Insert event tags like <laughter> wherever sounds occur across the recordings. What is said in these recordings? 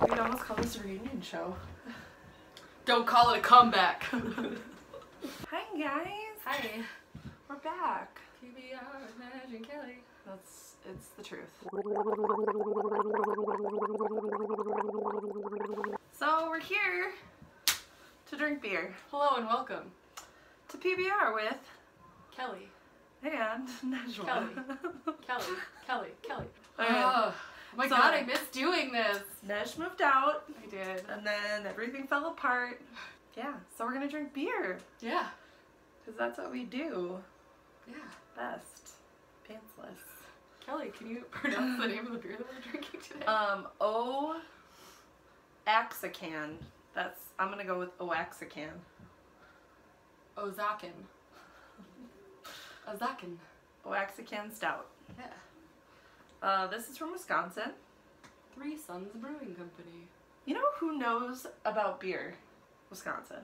We almost call this a reunion show. Don't call it a comeback. <laughs> Hi guys, Hi. we're back. PBR, and Kelley. That's it's the truth. So we're here to drink beer Hello and welcome. to PBR with Kelley. and <laughs> Najwa. Kelley. Kelley. Kelley. Kelley. Oh my So- god, I miss doing this. Nesh moved out, I did. and then everything fell apart. Yeah, so we're gonna drink beer Yeah. because that's what we do Yeah. best. Pantsless. Kelley, can you <laughs> pronounce the name of the beer that we're drinking today? Um, O Axacan. That's I'm gonna go with O Oaxacan. Ozakin. Ozakin. Oaxacan Stout. Yeah. Uh, this is from Wisconsin. Three Sons Brewing Company. You know who knows about beer? Wisconsin.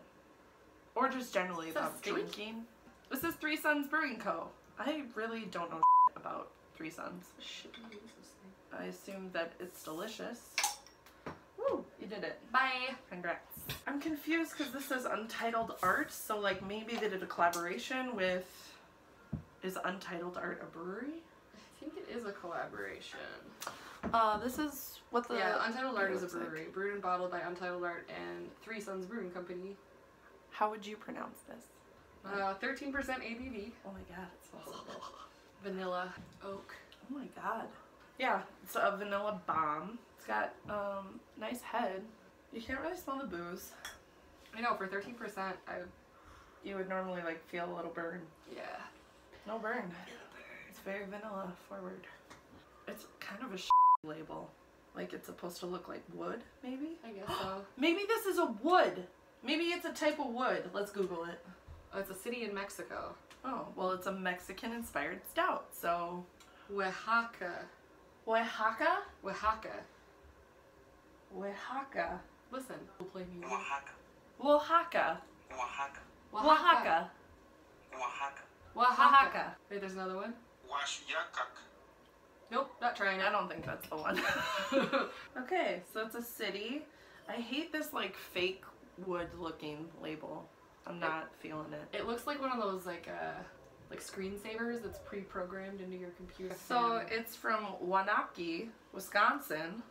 Or just generally Is about state? drinking. This is Three Sons Brewing Co. I really don't know about Three Sons. Shit, what is this thing? I assume that it's delicious. Woo! You did it. Bye. Congrats. I'm confused because this says Untitled Art, so like maybe they did a collaboration with. Is Untitled Art a brewery? I think it is a collaboration. Uh, this is what the. yeah, Untitled Art is a looks like. brewery, brewed and bottled by Untitled Art and Three Sons Brewing Company. How would you pronounce this? Uh, 13% ABV, Oh my god, it smells so good. <laughs> vanilla, oak. Oh my god. Yeah, it's a vanilla bomb. It's got um nice head. You can't really smell the booze. I know for 13%, I You would normally like feel a little burn. yeah. No burn. It's very vanilla forward. It's kind of a label. Like it's supposed to look like wood, maybe? I guess so. <gasps> Maybe this is a wood. Maybe it's a type of wood. Let's Google it. Oh, it's a city in Mexico, Oh, well, it's a Mexican inspired stout. So, Oaxaca. Oaxaca? Oaxaca. Oaxaca. Listen, we'll play music. Oaxaca, Oaxaca. Oaxaca, Oaxaca. Oaxaca, Oaxaca. Oaxaca. Wait, there's another one. Oaxaca, Nope, not trying I don't think that's the one. <laughs> okay, so it's a city. I hate this like fake wood looking label. I'm not feeling it. it looks like one of those like uh like screensavers that's pre-programmed into your computer. So it's from Waunakee, Wisconsin.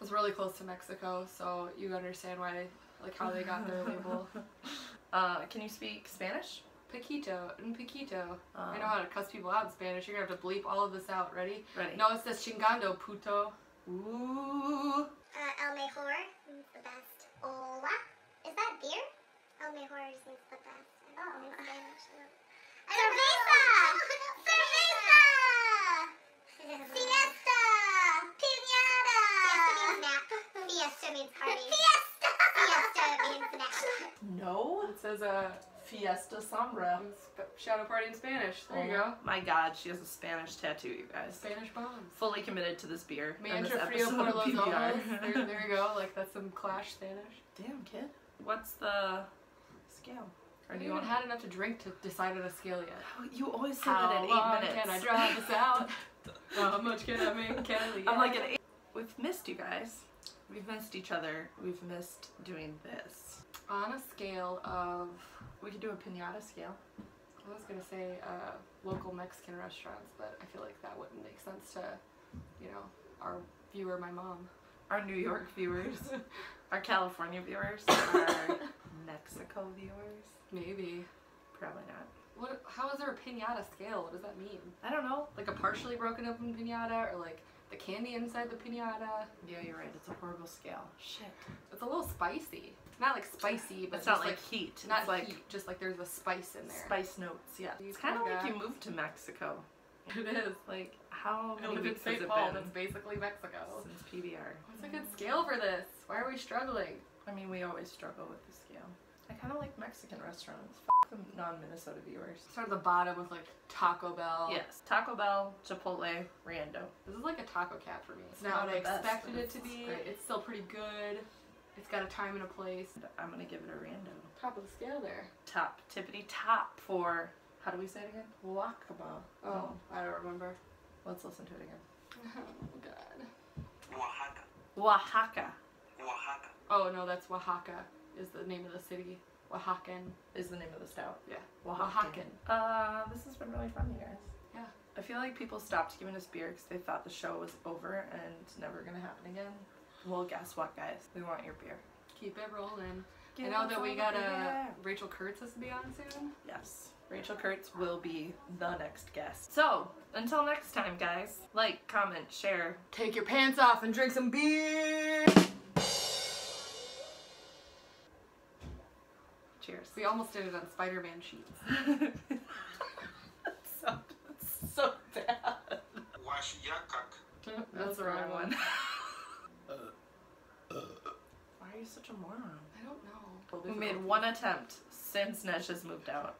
It's really close to Mexico, so you understand why, like how they got their label. <laughs> Uh, can you speak Spanish? Paquito and Paquito. I Um, know how to cuss people out in Spanish. You're gonna have to bleep all of this out. Ready? Ready? No, it says chingando, puto. Ooh. Uh, El Mejor means the best. Hola. Is that beer? El Mejor just means the best. Oh. In Spanish. Cerveza! Cerveza! Fiesta! Piñata! Fiesta means party. Fiesta! Fiesta means nap. No. It says uh, Fiesta Sombra. shadow party in Spanish. There you go. Oh My God, she has a Spanish tattoo, you guys. Spanish bombs. Fully committed to this beer. Mantra frio por of los ojos. <laughs> There, there you go. Like that's some clash Spanish. Damn, kid. What's the scale? Or I haven't you even had enough to drink to decide on a scale yet. Oh, <gasps> You always say How that at eight long minutes. can I drive this out? <laughs> How much can I make Kelley? I'm like at eight. We've missed you guys. We've missed each other. We've missed doing this. On a scale of We could do a pinata scale. I was gonna say uh, local Mexican restaurants, but I feel like that wouldn't make sense to, you know, our viewer, my mom. Our New York viewers, <laughs> our California viewers, our <laughs> Mexico viewers. Maybe. Probably not. What? How is there a pinata scale? What does that mean? I don't know. Like a partially broken open pinata, or like the candy inside the pinata? Yeah, you're right. It's a horrible scale. Shit. It's a little spicy. Not like spicy, but It's not like heat. not it's like heat, just like there's a spice in there. spice notes. Yeah. You It's kind of like you moved to Mexico. <laughs> It is. Like how many in weeks has it been That's basically Mexico. since PBR? What's a good scale for this? Why are we struggling? I mean, we always struggle with the scale. I kind of like Mexican restaurants. F- the non-Minnesota viewers. Start at the bottom with like Taco Bell. Yes, Taco Bell, Chipotle, Rando. This is like a taco cat for me. It's It's not not what I the best, expected it to be. great. It's still pretty good. It's got a time and a place. I'm gonna give it a random. Top of the scale there. Top, tippity top for how do we say it again? Wakaba. Oh, I don't remember. Let's listen to it again. <laughs> Oh god. Oaxaca, Oaxaca Oaxaca. Oh no, that's Oaxaca. Is the name of the city. Oaxacan. is the name of the stout. Yeah. Oaxacan. Uh, this has been really fun, you guys. Yeah. I feel like people stopped giving us beer because they thought the show was over and never gonna happen again. Well, guess what, guys? We want your beer. Keep it rolling. I know that we got a beer. Rachel Kurtz has to be on soon. Yes. Rachel Kurtz will be the next guest. So, until next time, guys, like, comment, share. Take your pants off and drink some beer. Cheers. We almost did it on Spider-Man sheets. <laughs> That's so, that's so bad. Wash ya kak. That's the wrong one. <laughs> Why are you such a moron? I don't know. We made one attempt since Nesh has moved out.